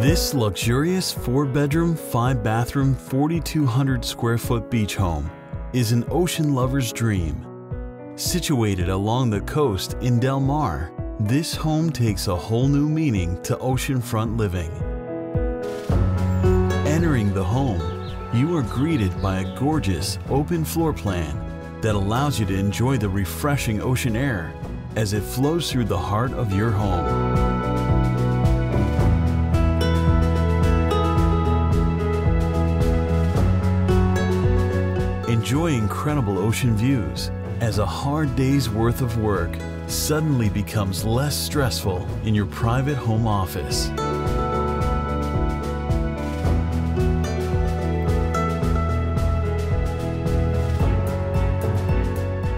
This luxurious four bedroom, five bathroom, 4,200 square foot beach home is an ocean lover's dream. Situated along the coast in Del Mar, this home takes a whole new meaning to oceanfront living. Entering the home, you are greeted by a gorgeous open floor plan that allows you to enjoy the refreshing ocean air as it flows through the heart of your home. Enjoy incredible ocean views as a hard day's worth of work suddenly becomes less stressful in your private home office.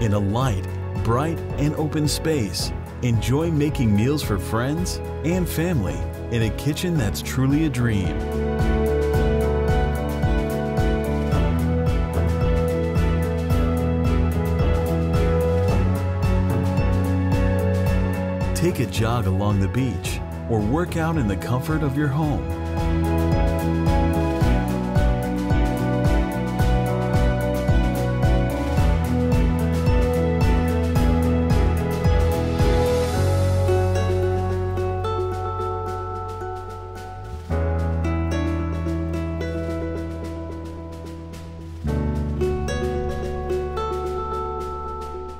In a light, bright, and open space, enjoy making meals for friends and family in a kitchen that's truly a dream. Take a jog along the beach or work out in the comfort of your home.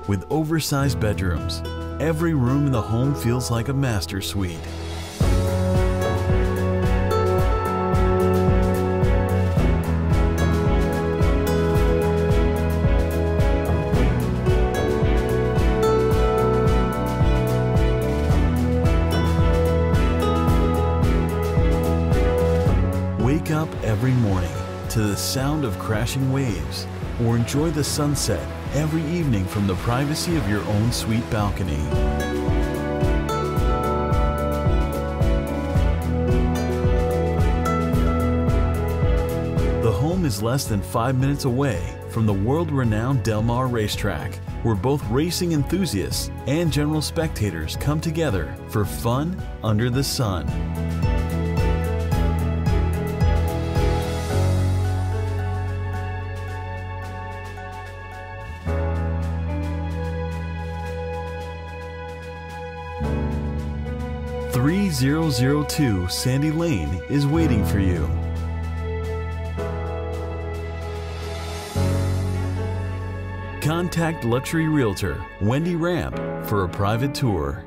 With oversized bedrooms, every room in the home feels like a master suite. Wake up every morning to the sound of crashing waves or enjoy the sunset every evening from the privacy of your own sweet balcony. The home is less than five minutes away from the world-renowned Del Mar Racetrack, where both racing enthusiasts and general spectators come together for fun under the sun. Three zero zero two Sandy Lane is waiting for you. Contact luxury realtor Wendy Ramp for a private tour.